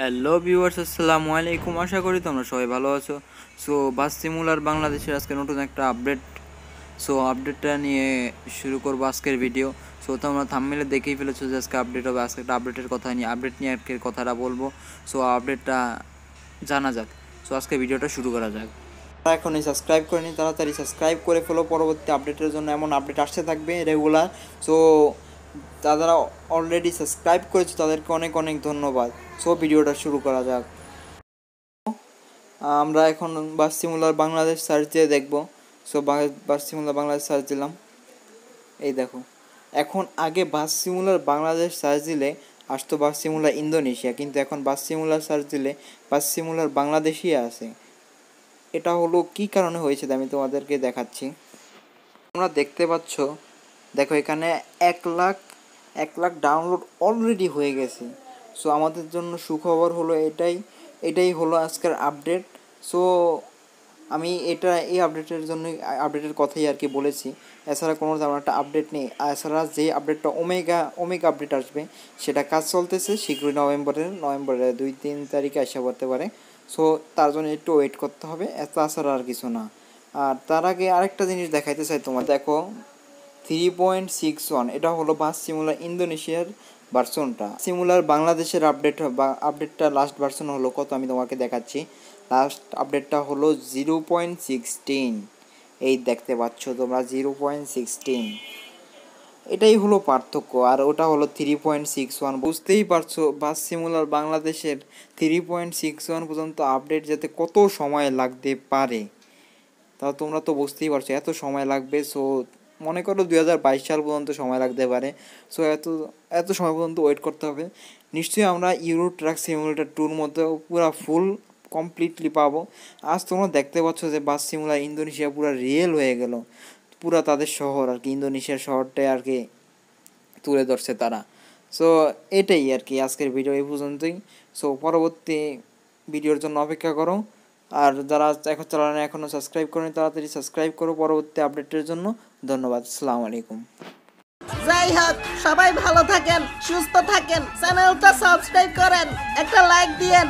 Hello viewers আসসালামু আলাইকুম। আশা করি তোমরা সবাই ভালো আছো। সো বাস সিমুলার বাংলাদেশের আজকে নতুন একটা আপডেট সো আপডেটটা নিয়ে শুরু করব আজকের ভিডিও সো তোমরা থামমেলে দেখেই ফেলেছো যে আজকে আপডেট হবে। আজকে একটা আপডেটের কথা নিয়ে আপডেট নিয়ে আজকের কথাটা বলব। সো আপডেটটা জানা যাক। সো আজকে ভিডিওটা শুরু করা যাক। যারা এখনই সাবস্ক্রাইব করেনি, তাড়াতাড়ি সাবস্ক্রাইব করে ফেলো। পরবর্তী আপডেটের জন্য এমন আপডেট আসতে থাকবে রেগুলার সো যারা অলরেডি সাবস্ক্রাইব করেছে, তাদেরকে অনেক অনেক ধন্যবাদ। সো ভিডিওটা শুরু করা যাক। আমরা এখন বাস সিমুলার বাংলাদেশ সার্চ দিয়ে দেখব। So bus simulator Bangladesh search দিলাম। এই দেখো। এখন আগে বাস সিমুলার বাংলাদেশ সার্চ দিলে আসতো বাসিমুলার ইন্দোনেশিয়া। কিন্তু এখন বাস সিমুলার সার্চ দিলে বাস সিমুলার বাংলাদেশই আছে। এটা হলো কি কারণে হয়েছে আমি তোমাদেরকে দেখাচ্ছি। তোমরা দেখতে পাচ্ছ, দেখো এখানে এক লাখ এক লাখ ডাউনলোড অলরেডি হয়ে গেছে। সো আমাদের জন্য সুখবর হলো এটাই এটাই হলো আজকের আপডেট সো আমি এটা, এই আপডেটের জন্যই আপডেটের কথাই আর কি বলেছি। এছাড়া কোনো তেমন একটা আপডেট নেই। এছাড়া যে আপডেটটা ওমেগা ওমেগা আপডেট আসবে, সেটা কাজ চলতেছে, শীঘ্রই নভেম্বরের নভেম্বরের দুই, তিন তারিখে আসা করতে পারে। সো তার জন্য একটু ওয়েট করতে হবে। তাছাড়া আর কিছু না। আর তার আগে আরেকটা জিনিস দেখাইতে চাই তোমার দেখো থ্রি পয়েন্ট সিক্স ওয়ান এটা হলো বাস সিমুলার ইন্দোনেশিয়ার ভার্সনটা সিমুলার বাংলাদেশের আপডেট আপডেটটা লাস্ট ভার্সন হলো কত আমি তোমাকে দেখাচ্ছি। লাস্ট আপডেটটা হলো জিরো পয়েন্ট সিক্সটিন এই দেখতে পাচ্ছ তোমরা জিরো পয়েন্ট সিক্সটিন এটাই হলো পার্থক্য, আর ওটা হলো থ্রি পয়েন্ট সিক্স ওয়ান বুঝতেই পারছ, বাস সিমুলার বাংলাদেশের থ্রি পয়েন্ট সিক্স ওয়ান পর্যন্ত আপডেট যেতে কত সময় লাগতে পারে? তা তোমরা তো বুঝতেই পারছ, এত সময় লাগবে সো মনে করো দুই হাজার বাইশ সাল পর্যন্ত সময় লাগতে পারে। সো এত এত সময় পর্যন্ত ওয়েট করতে হবে। নিশ্চয়ই আমরা ইউরো ট্রাক সিমুলেটার টুর মধ্যে পুরো ফুল কমপ্লিটলি পাবো। আজ তোমরা দেখতে পাচ্ছ যে বাস সিমুলার ইন্দোনেশিয়া পুরো রিয়েল হয়ে গেল। পুরা তাদের শহর আর কি, ইন্দোনেশিয়ার শহরটাই আর কি তুলে ধরছে তারা। সো এটাই আর কি আজকের ভিডিও এই পর্যন্তই। সো পরবর্তী ভিডিওর জন্য অপেক্ষা করো। আর যারা এখন চালানো এখনও সাবস্ক্রাইব করেনি, তাড়াতাড়ি সাবস্ক্রাইব করো পরবর্তী আপডেটের জন্য। ধন্যবাদ, আসসালামু আলাইকুম। যাই হোক, সবাই ভালো থাকেন, সুস্থ থাকেন, চ্যানেলটা সাবস্ক্রাইব করেন, একটা লাইক দিয়েন।